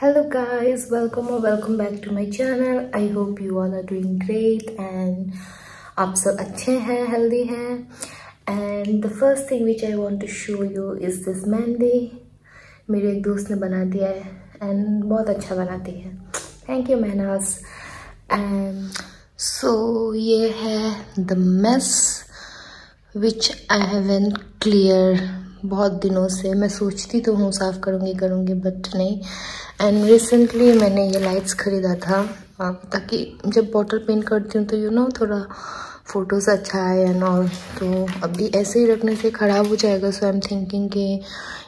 hello guys welcome or welcome back to my channel i hope you all are doing great and आप सब अच्छे हैं healthy हैं and the first thing which I want to show you is this mehndi मेरे एक दोस्त ने बना दिया है and बहुत अच्छा बनाती है thank you Mahnaz and so ये है the mess which I haven't cleared बहुत दिनों से। मैं सोचती तो हूँ साफ़ करूँगी करूँगी बट नहीं। एंड रिसेंटली मैंने ये लाइट्स ख़रीदा था ताकि जब बॉटल पेंट करती हूँ तो यू नो थोड़ा फ़ोटोज़ अच्छा आए एंड ऑल तो अभी ऐसे ही रखने से ख़राब हो जाएगा। सो आई एम थिंकिंग कि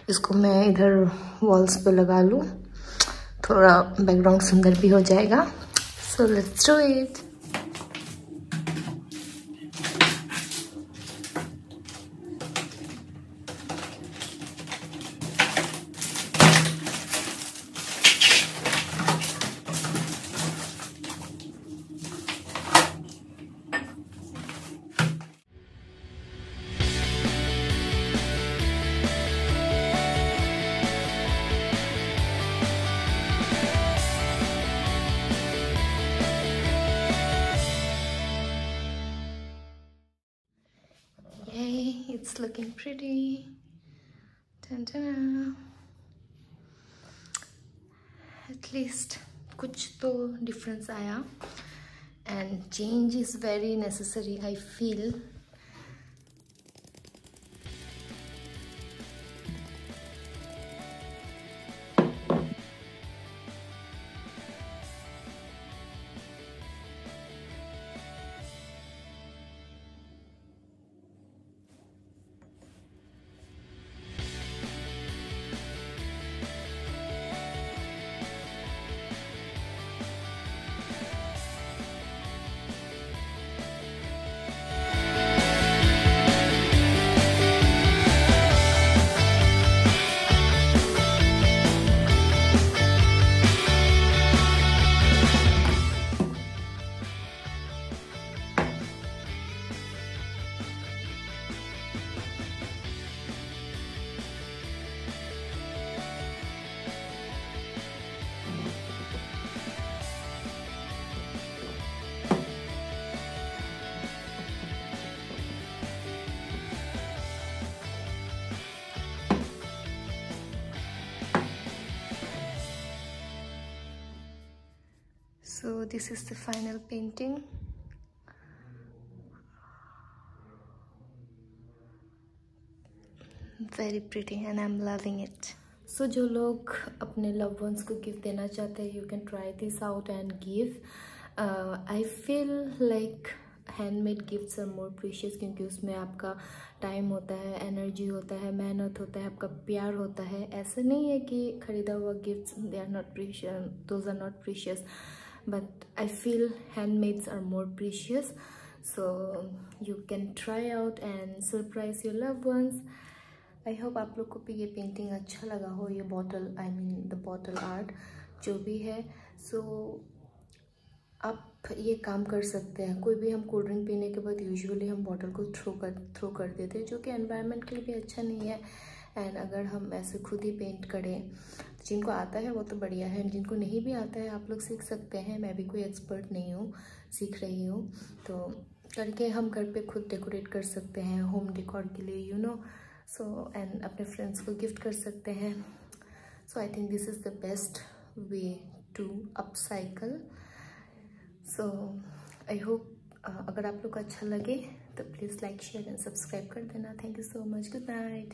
इसको मैं इधर वॉल्स पे लगा लूँ। थोड़ा बैकग्राउंड सुंदर भी हो जाएगा। So let's do it it's looking pretty. Dun -dun. at least kuch to difference aaya and change is very necessary i feel. So this is the final painting. Very pretty and I'm loving it. So जो लोग अपने loved ones को gift देना चाहते हैं can try this out and give. Uh, I feel like handmade gifts are more precious क्योंकि उसमें आपका टाइम होता है एनर्जी होता है मेहनत होता है आपका प्यार होता है। ऐसा नहीं है कि ख़रीदा हुआ gifts they are not precious those are not precious but I feel handmaids are more precious. So you can try out and surprise your loved ones. I hope आप लोग को भी ये पेंटिंग अच्छा लगा हो ये bottle I mean the bottle art जो भी है. सो so, आप ये काम कर सकते हैं. कोई भी हम कोल्ड ड्रिंक पीने के बाद यूजुअली हम बॉटल को थ्रो कर थ्रो कर देते हैं जो कि एनवायरनमेंट के लिए भी अच्छा नहीं है. एंड अगर हम ऐसे खुद ही पेंट करें तो जिनको आता है वो तो बढ़िया है, जिनको नहीं भी आता है, आप लोग सीख सकते हैं। मैं भी कोई एक्सपर्ट नहीं हूँ, सीख रही हूँ। तो करके हम घर पे खुद डेकोरेट कर सकते हैं होम डेकोर के लिए यू नो सो एंड अपने फ्रेंड्स को गिफ्ट कर सकते हैं। So I think this is the best way to upcycle so I hope अगर आप लोग को अच्छा लगे तो please like share and subscribe कर देना। Thank you so much good night